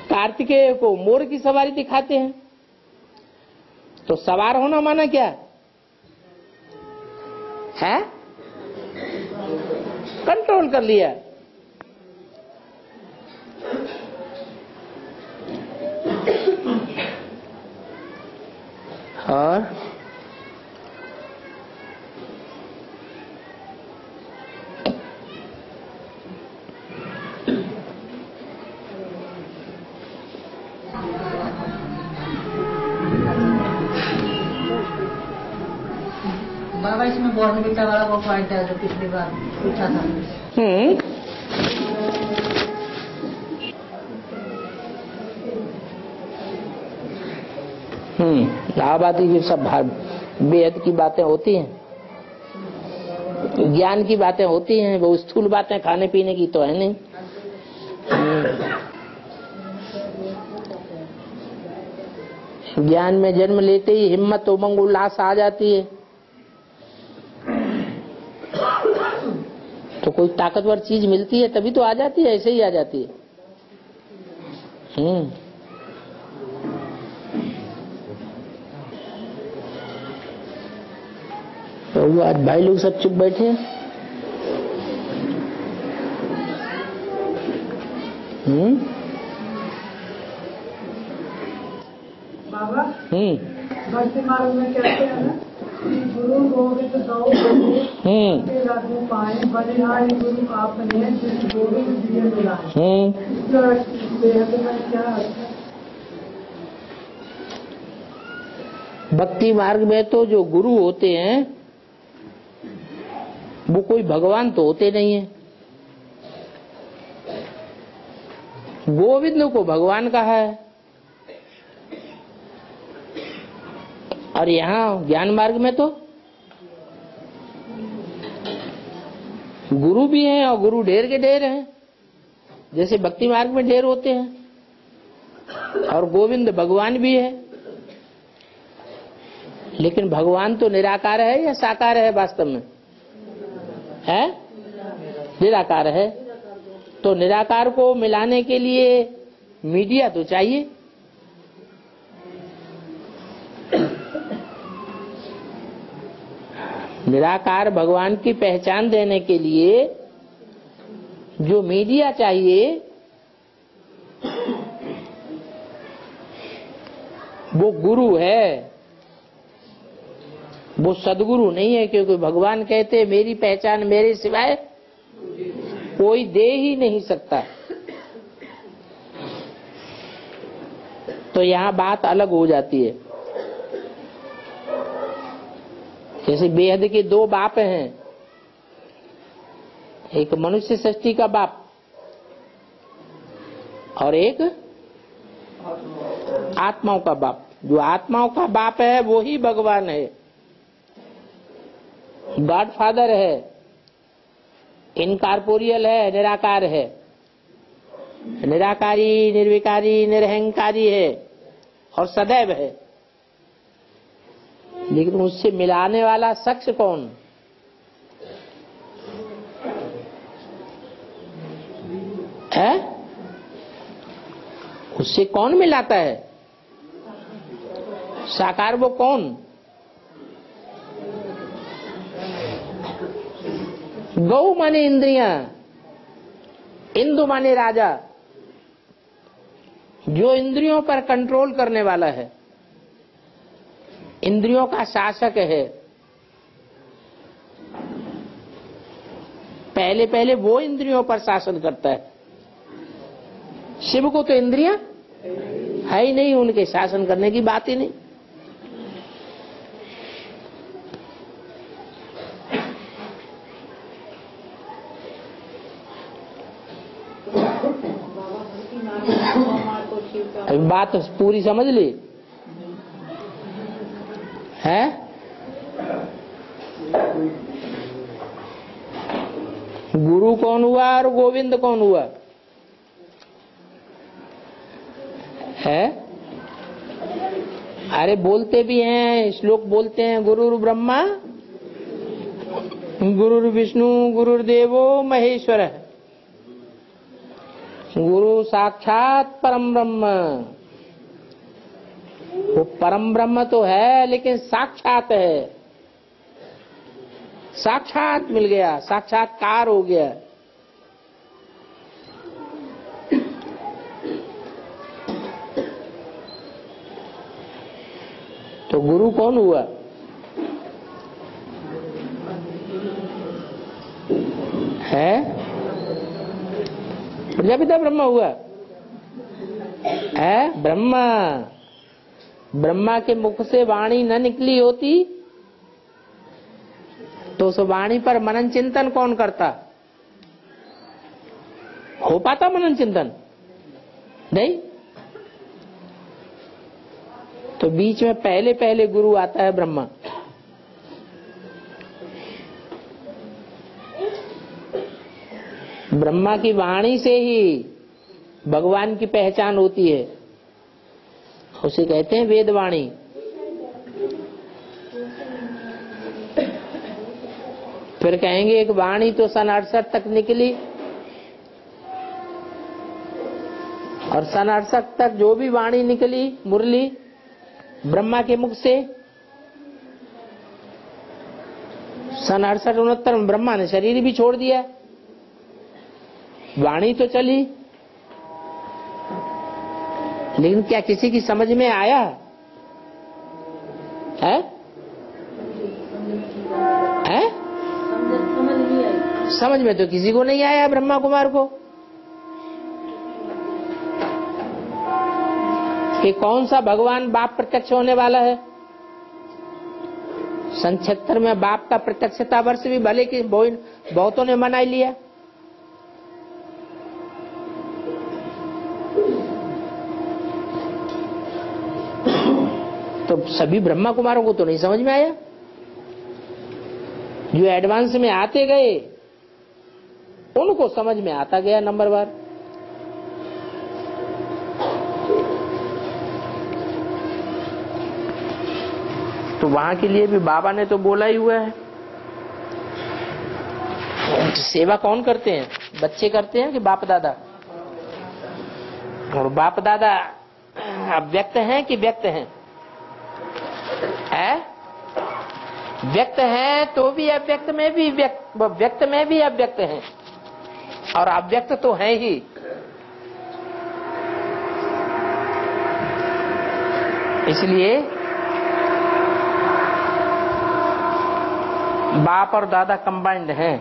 कार्तिकेय को मोर की सवारी दिखाते हैं। तो सवार होना माना क्या? है? कंट्रोल कर लिया। और बाबा इसमें बॉर्नविटा वाला वो पॉइंट है जो पिछली बार पूछा था। हम्म। आबादी की सब बेहद की बातें होती हैं। ज्ञान की बातें होती हैं, वो स्थूल बातें खाने पीने की तो है नहीं। ज्ञान में जन्म लेते ही हिम्मत उमंग उल्लास आ जाती है। तो कोई ताकतवर चीज़ मिलती है तभी तो आ जाती है, ऐसे ही आ जाती है। हम्म। तो वो आज भाई लोग सब चुप बैठे हैं। हम्म? बाबा हम्म। भक्ति मार्ग में कहते हैं? ना गुरु गोविंद गुरु हम्म। के रघु पाए बलिहारी गुरु आपने जिस गोविंद दिए मिलाए हम्म। क्या भक्ति मार्ग में तो जो गुरु होते हैं वो कोई भगवान तो होते नहीं है। गोविंद को भगवान कहा है। और यहाँ ज्ञान मार्ग में तो गुरु भी हैं और गुरु ढेर के ढेर हैं। जैसे भक्ति मार्ग में ढेर होते हैं। और गोविंद भगवान भी है। लेकिन भगवान तो निराकार है या साकार है वास्तव में? है? निराकार है। तो निराकार को मिलाने के लिए मीडिया तो चाहिए। निराकार भगवान की पहचान देने के लिए जो मीडिया चाहिए, वो गुरु है। वो सदगुरु नहीं है क्योंकि भगवान कहते मेरी पहचान मेरे सिवाय कोई दे ही नहीं सकता। तो यहाँ बात अलग हो जाती है। जैसे बेहद के दो बाप हैं। एक मनुष्य सृष्टि का बाप और एक आत्माओं का बाप। जो आत्माओं का बाप है, वो ही भगवान है। गॉड फादर है इनकारपोरियल है, निराकार है। निराकारी, निर्विकारी, निरहंकारी है और सदैव है। लेकिन उससे मिलाने वाला शख्स कौन? है? उससे कौन मिलाता है? साकार वो कौन? गौ माने इंद्रिया, इंदु माने राजा। जो इंद्रियों पर कंट्रोल करने वाला है, इंद्रियों का शासक है। पहले पहले वो इंद्रियों पर शासन करता है। शिव को तो इंद्रिया है ही नहीं, उनके शासन करने की बात ही नहीं। अभी बात पूरी समझ ली? है? गुरु कौन हुआ और गोविंद कौन हुआ? है? अरे बोलते भी हैं, श्लोक बोलते हैं गुरु ब्रह्मा गुरु विष्णु गुरुदेवो महेश्वर। गुरु साक्षात परम ब्रह्म। वो परम ब्रह्म तो है, लेकिन साक्षात है। साक्षात मिल गया, साक्षात्कार हो गया। तो गुरु कौन हुआ? है? प्रजापिता ब्रह्मा हुआ। है? ब्रह्मा। ब्रह्मा के मुख से वाणी न निकली होती तो उस वाणी पर मनन चिंतन कौन करता? हो पाता मनन चिंतन? नहीं? तो बीच में पहले पहले गुरु आता है ब्रह्मा। ब्रह्मा की वाणी से ही भगवान की पहचान होती है। उसे कहते हैं वेदवाणी। फिर कहेंगे, एक वाणी तो सन अड़सठ तक निकली। और सन अड़सठ तक जो भी वाणी निकली, मुरली, ब्रह्मा के मुख से, सन अड़सठ उनहत्तर में ब्रह्मा ने शरीर भी छोड़ दिया। वाणी तो चली। लेकिन क्या किसी की समझ में आया? है? है? समझ में तो किसी को नहीं आया ब्रह्मा कुमार को। कि कौन सा भगवान बाप प्रत्यक्ष होने वाला है? सन में बाप का प्रत्यक्षता वर्ष भी भले कि बहु- बहुतों ने मना लिया। तो सभी ब्रह्मा कुमारों को तो नहीं समझ में आया। जो एडवांस में आते गए, उनको समझ में आता गया नंबर बार। तो वहाँ के लिए भी बाबा ने तो बोला ही हुआ है। सेवा कौन करते हैं? बच्चे करते हैं कि बाप दादा? और बाप दादा अब व्यक्त हैं कि व्यक्त हैं? है, व्यक्त है तो भी अव्यक्त में भी व्यक्त व्यक्त में भी अव्यक्त है। और अव्यक्त तो है ही। इसलिए बाप और दादा कंबाइंड हैं।